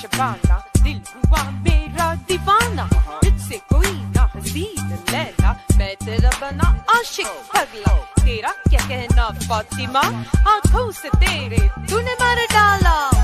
शबाना दिल हुआ मेरा दीवाना तुझसे कोई ना हसीन लैला मैं तेरा बना तेरा क्या कहना फातिमा आँखों से तेरे तूने मार डाला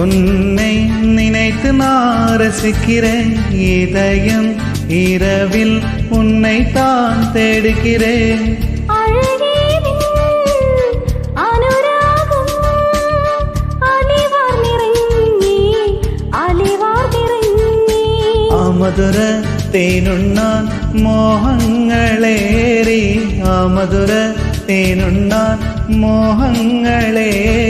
உன்னை நினைத்து நான் ரசிக்கிறேன் இதயம் இரவில் உன்னை தான் தேடுகிறேன் அழகே நின் അനുരാഗം അലിവാർ നിറഞ്ഞി അലിവാർ നിറഞ്ഞി ആമധുര തേനുണ്ണാൻ മോഹങ്ങളേറി ആമധുര തേനുണ്ണാൻ മോഹങ്ങളേറി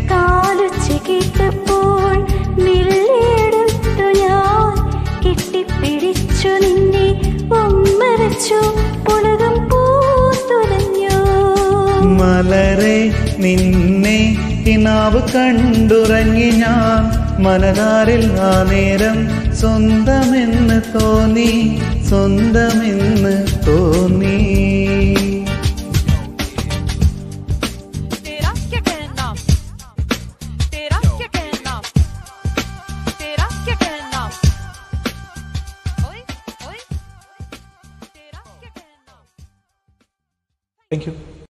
മലരെ നിന്നെ കിനാവ് കണ്ടുറങ്ങി ഞാൻ. മനതാരിൽ ആ നേരം സ്വന്തമെന്ന് തോന്നി സ്വന്തമെന്ന് തോന്നി.